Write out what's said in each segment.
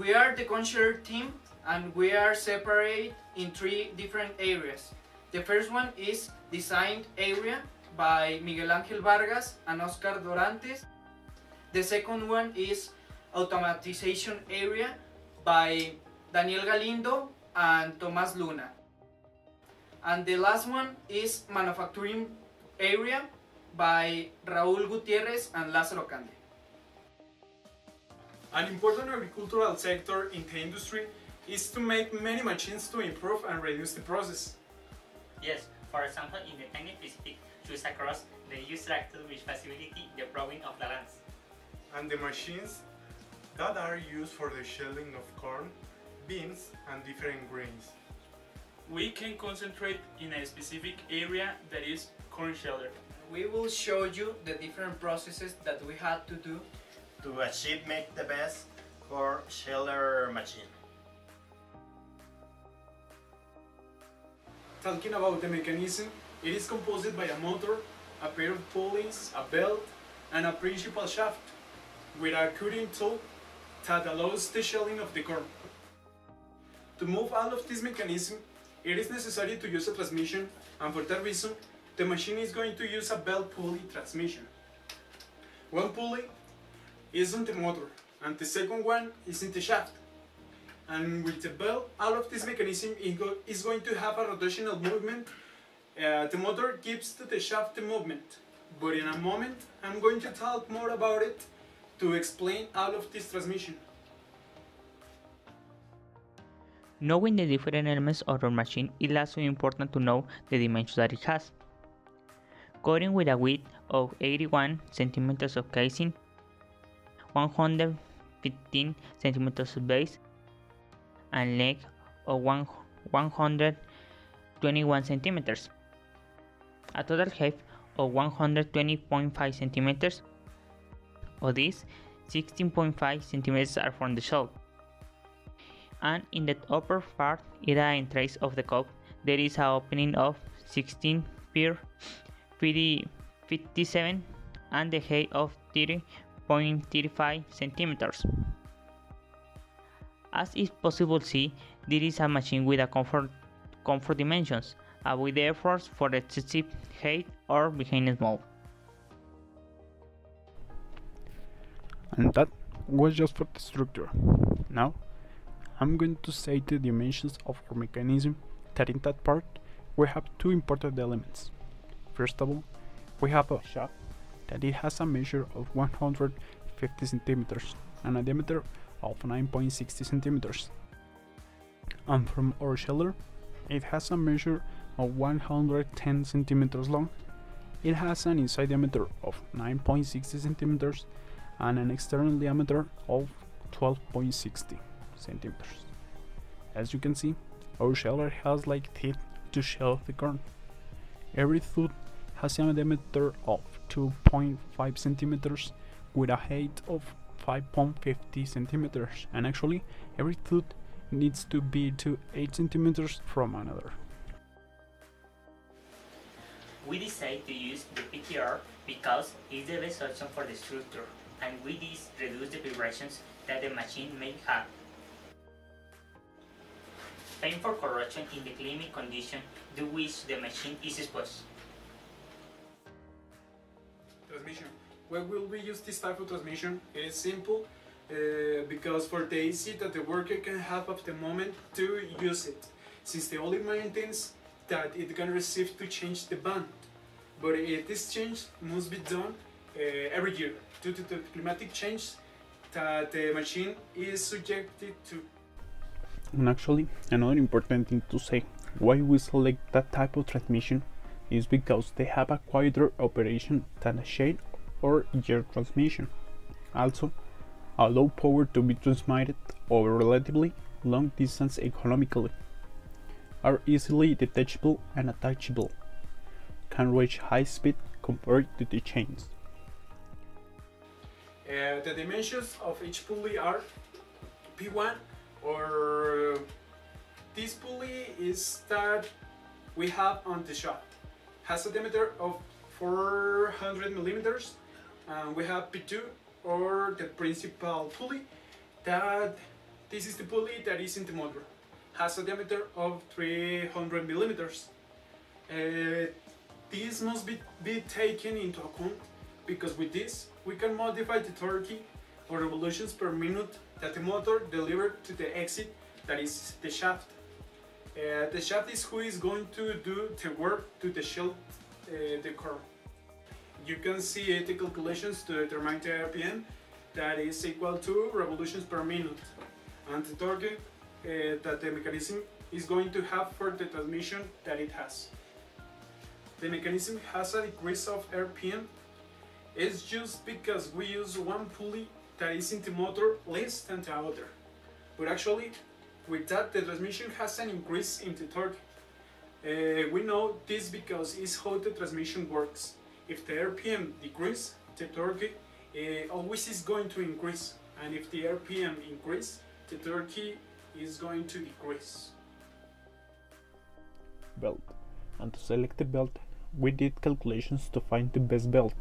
We are the concert team and we are separate in three different areas. The first one is design area by Miguel Angel Vargas and Oscar Dorantes. The second one is automatization area by Daniel Galindo and Tomas Luna. And the last one is manufacturing area by Raúl Gutierrez and Lázaro Candia. An important agricultural sector in the industry is to make many machines to improve and reduce the process. Yes, for example, in the Technic Pacific, choose across the use tractor which facilitate the plowing of the lands. And the machines that are used for the shelling of corn, beans and different grains. We can concentrate in a specific area that is corn sheller. We will show you the different processes that we had to do to achieve make the best corn sheller machine. Talking about the mechanism, it is composed by a motor, a pair of pulleys, a belt, and a principal shaft, with a cutting tool that allows the shelling of the corn. To move all of this mechanism, it is necessary to use a transmission, and for that reason, the machine is going to use a belt pulley transmission. One pulley is on the motor, and the second one is in the shaft. And with the belt, all of this mechanism is going to have a rotational movement. Uh, the motor gives to the shaft the movement. But in a moment, I'm going to talk more about it to explain all of this transmission. Knowing the different elements of our machine is also important to know the dimensions that it has. Cutting with a width of 81 centimeters of casing, 115 centimeters base, and length of 121 centimeters. A total height of 120.5 centimeters. Of this, 16.5 centimeters are from the shell. And in the upper part, in trace of the cup, there is an opening of 16 per 57 and the height of 30.35 centimeters. As is possible see, this is a machine with a comfort, comfort dimensions, avoid the efforts for excessive height or behind small. And that was just for the structure. Now, I'm going to say the dimensions of our mechanism that in that part we have two important elements. First of all, we have a shaft that it has a measure of 150 centimeters and a diameter of 9.60 centimeters. And from our sheller, it has a measure of 110 centimeters long. It has an inside diameter of 9.60 centimeters and an external diameter of 12.60 centimeters. As you can see, our sheller has like teeth to shell the corn. Every tooth has a diameter of 2.5 centimeters with a height of 5.50 centimeters and actually every tooth needs to be to 8 centimeters from another. We decided to use the PTR because it's the best option for the structure and with this reduce the vibrations that the machine may have. Pain for corrosion in the climate condition to which the machine is exposed. Transmission. Why will we use this type of transmission? It is simple uh, because for the AC that the worker can have at the moment to use it, since the only maintenance that it can receive to change the band. But uh, this change must be done uh, every year due to the climatic change that the machine is subjected to. And actually, another important thing to say why we select that type of transmission is because they have a quieter operation than a shade or gear transmission. Also, allow power to be transmitted over relatively long distance economically, are easily detachable and attachable, can reach high speed compared to the chains. Uh, the dimensions of each pulley are P1 or this pulley is that we have on the shot. Has a diameter of 400 millimeters and we have P2 or the principal pulley that this is the pulley that is in the motor. Has a diameter of 300 millimeters. Uh, this must be, be taken into account because with this we can modify the torque or revolutions per minute that the motor delivered to the exit that is the shaft. Uh, the shaft is who is going to do the work to the shell uh, the car. You can see the calculations to determine the RPM that is equal to revolutions per minute and the torque uh, that the mechanism is going to have for the transmission that it has. The mechanism has a decrease of RPM it's just because we use one pulley that is in the motor less than the other. But actually, with that the transmission has an increase in the torque. Uh, we know this because it's how the transmission works. If the RPM decrease, the torque uh, always is going to increase. And if the RPM increase, the torque is going to decrease. Belt. And to select the belt, we did calculations to find the best belt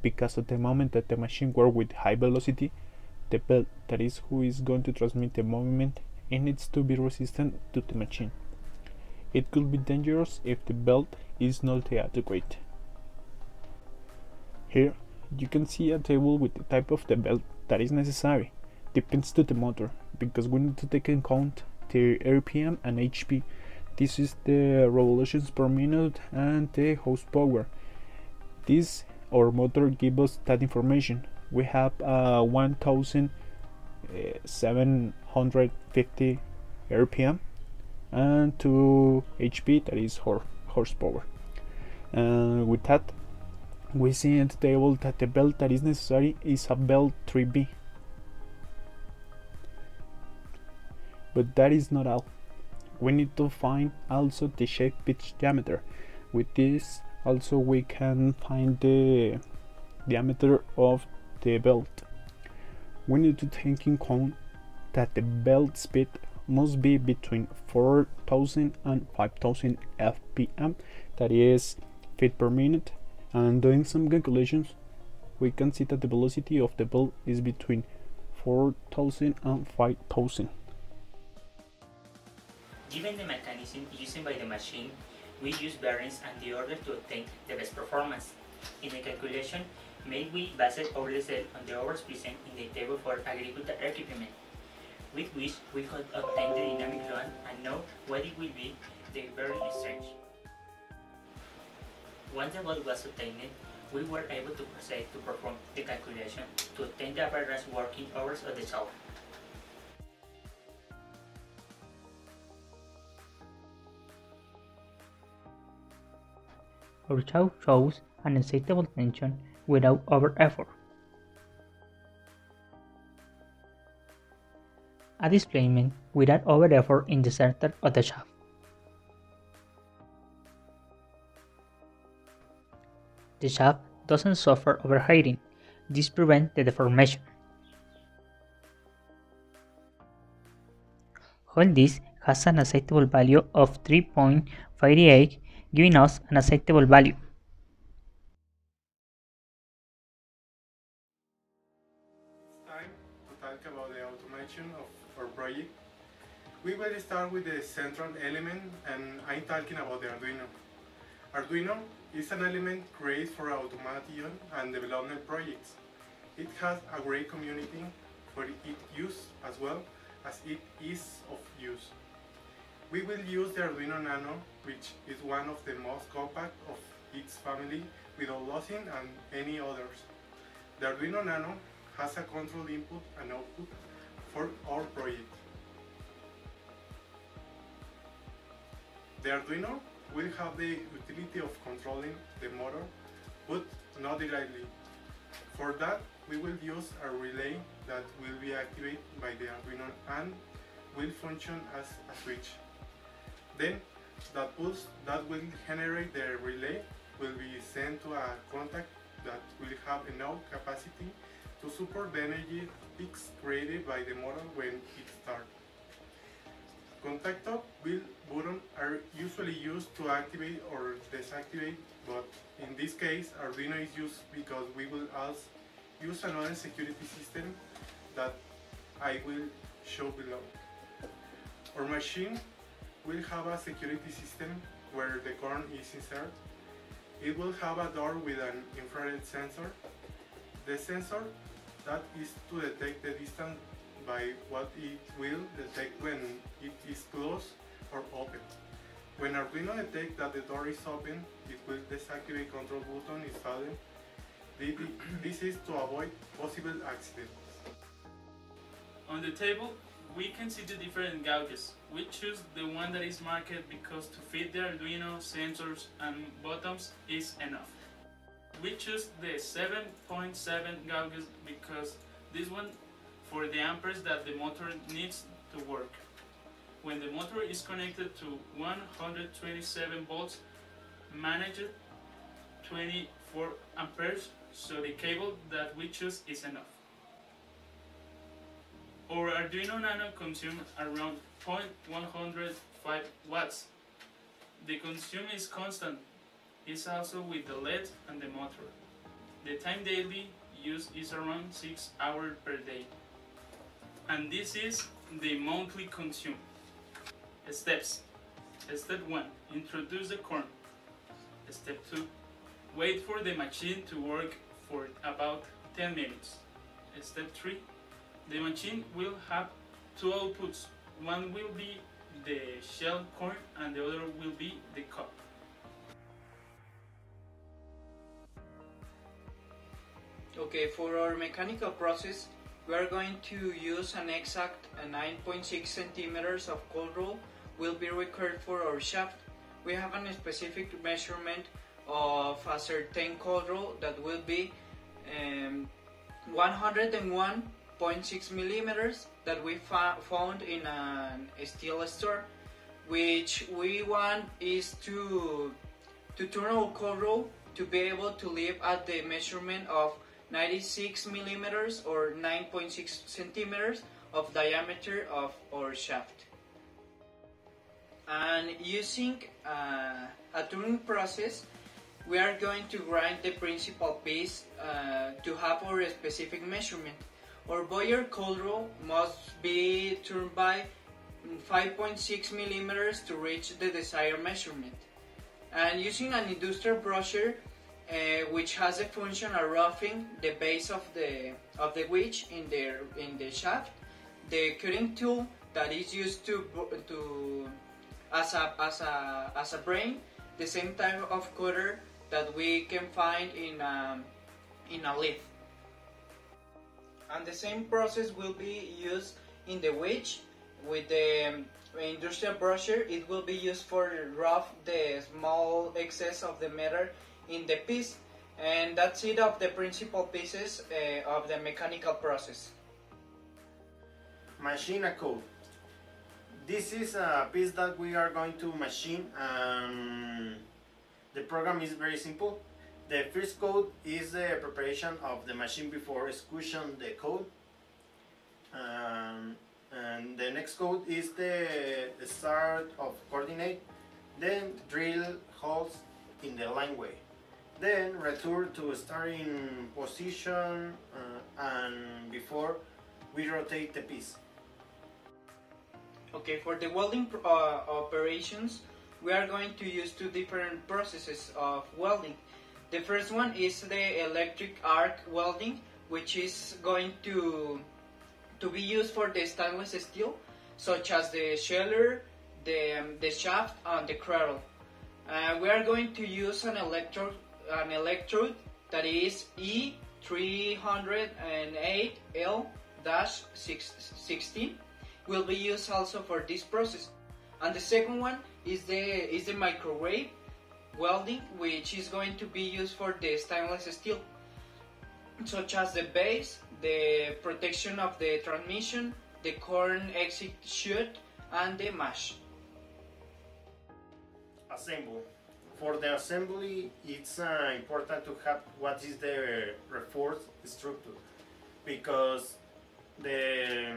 because at the moment that the machine works with high velocity, the belt that is who is going to transmit the movement it needs to be resistant to the machine. It could be dangerous if the belt is not adequate. Here you can see a table with the type of the belt that is necessary. Depends to the motor because we need to take in account the RPM and HP. This is the revolutions per minute and the horsepower. This our motor give us that information we have uh, 1750 rpm and 2 hp that is hor horsepower. And with that we see in the table that the belt that is necessary is a belt 3b but that is not all. We need to find also the sheave pitch diameter. With this also we can find the diameter of the belt we need to take in account that the belt speed must be between 4000 and 5000 fpm that is feet per minute and doing some calculations we can see that the velocity of the belt is between 4000 and 5000 Given the mechanism used by the machine, we use bearings and the order to obtain the best performance. In the calculation made we based our result on the hours present in the table for agricultural equipment, with which we could obtain the dynamic load and know what it will be the bearing strength. Once the load was obtained, we were able to proceed to perform the calculation to obtain the average working hours of the shower. Our chart shows an acceptable tension without over effort. A displacement without over effort in the center of the shaft. The shaft doesn't suffer overheating. This prevents the deformation. All this has an acceptable value of 3.58 giving us an acceptable value. We will start with the central element and I'm talking about the Arduino. Arduino is an element created for automation and development projects. It has a great community for its use as well as it is of use. We will use the Arduino Nano, which is one of the most compact of its family without losing and any others. The Arduino Nano has a control input and output for our project. The Arduino will have the utility of controlling the motor, but not directly. For that, we will use a relay that will be activated by the Arduino and will function as a switch. Then that pulse that will generate the relay will be sent to a contact that will have enough capacity to support the energy peaks created by the motor when it starts. Contactor build button are usually used to activate or deactivate, but in this case Arduino is used because we will also use another security system that I will show below. Our machine will have a security system where the corn is inserted. It will have a door with an infrared sensor. The sensor that is to detect the distance by what it will detect when it is closed or open. When Arduino detects that the door is open, it will deactivate control button sudden. This is to avoid possible accidents. On the table, we can see the different gauges. We choose the one that is marked because to fit the Arduino sensors and buttons is enough. We choose the 7.7 gauges because this one for the amperes that the motor needs to work. When the motor is connected to 127 volts, managed 24 amperes, so the cable that we choose is enough. Our Arduino Nano consumes around 0.105 watts. The consume is constant. It's also with the LED and the motor. The time daily use is around 6 hours per day. And this is the monthly consume. Steps. Step 1. Introduce the corn. Step 2. Wait for the machine to work for about 10 minutes. Step 3. The machine will have two outputs. One will be the shell corn and the other will be the cup. Okay, for our mechanical process, we are going to use an exact 9.6 centimeters of cold roll will be required for our shaft. We have a specific measurement of a certain cold roll that will be um, 101.6 millimeters that we found in a steel store which we want is to to turn our cold roll to be able to live at the measurement of 96 millimeters or 9.6 centimeters of diameter of our shaft. And using uh, a turning process, we are going to grind the principal piece uh, to have our specific measurement. Our boyer cold roll must be turned by 5.6 millimeters to reach the desired measurement. And using an industrial brusher, uh, which has a function of roughing the base of the of the wedge in the in the shaft. The cutting tool that is used to to as a as a as a brain, the same type of cutter that we can find in a, in a lathe. And the same process will be used in the wedge with the industrial brusher. It will be used for rough the small excess of the metal in the piece and that's it of the principal pieces uh, of the mechanical process. Machine a code. This is a piece that we are going to machine and the program is very simple. The first code is the preparation of the machine before execution the code. Um, and the next code is the, the start of coordinate, then drill holes in the line way. Then return to starting position uh, and before we rotate the piece. Okay, for the welding uh, operations, we are going to use two different processes of welding. The first one is the electric arc welding, which is going to to be used for the stainless steel, such as the sheller, the, um, the shaft, and the cradle. Uh, we are going to use an electrode an electrode that is E308L-16 will be used also for this process. And the second one is the is the microwave welding which is going to be used for the stainless steel such as the base, the protection of the transmission, the corn exit chute and the mash. Assemble for the assembly, it's uh, important to have what is the reinforced structure because the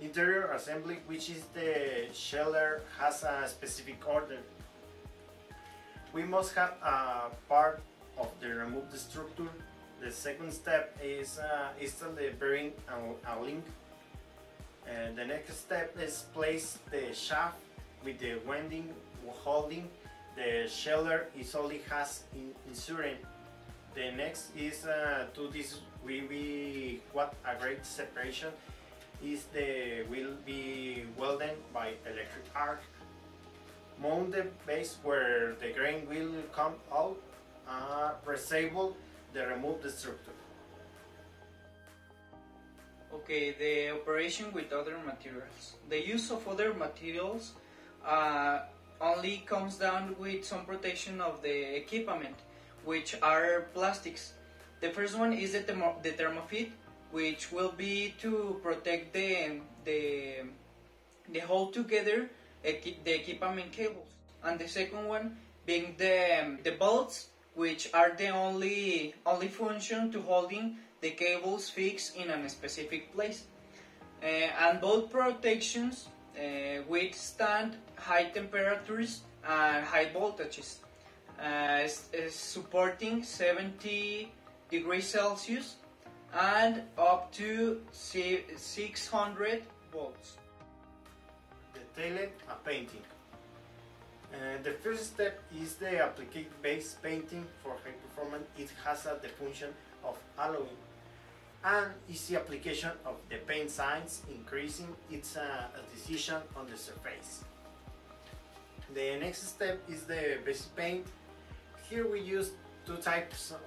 interior assembly, which is the sheller, has a specific order. We must have a part of the removed structure. The second step is uh, install the bearing and a link Uh, the next step is place the shaft with the winding holding the sheller is only has in insurance. The next is uh, to this we, we what a great separation is the will be welded by electric arc. Mount the base where the grain will come out. Uh, resable the remove the structure. Okay, the operation with other materials. The use of other materials uh, only comes down with some protection of the equipment, which are plastics. The first one is the, thermo- the thermofit, which will be to protect the the the whole together equi- the equipment cables, and the second one being the the bolts, which are the only only function to holding the cables fixed in a specific place. Uh, and both protections withstand high temperatures and high voltages, uh, s- supporting 70 degrees Celsius and up to 600 volts. The Detailed a painting. Uh, the first step is the applique base painting for high performance. It has uh, the function of alloying and is the application of the paint signs increasing its uh, decision on the surface. The next step is the basic paint. Here we use two types of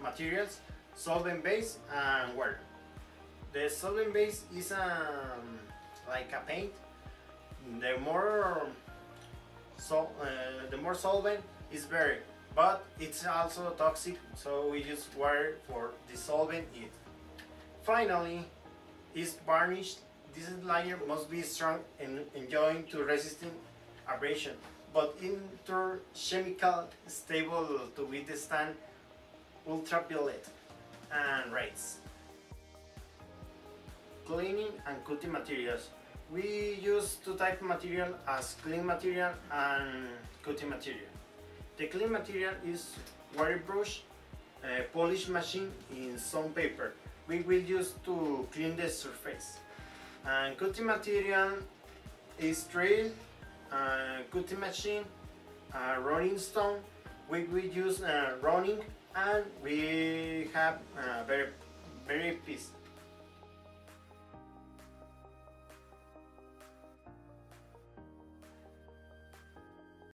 materials, solvent base and water. The solvent base is um, like a paint. The more so, uh, the more solvent is better, but it's also toxic. So we use water for dissolving it. Finally, is varnish. This layer must be strong and enjoying to resisting abrasion, but interchemical stable to withstand ultraviolet and rays. Cleaning and cutting materials. We use two type material as clean material and cutting material. The clean material is water brush, uh, polish machine in some paper. We will use to clean the surface. And cutting material is drill, uh, cutting machine, uh, rolling stone. We will use uh, rolling and we have uh, very very piece.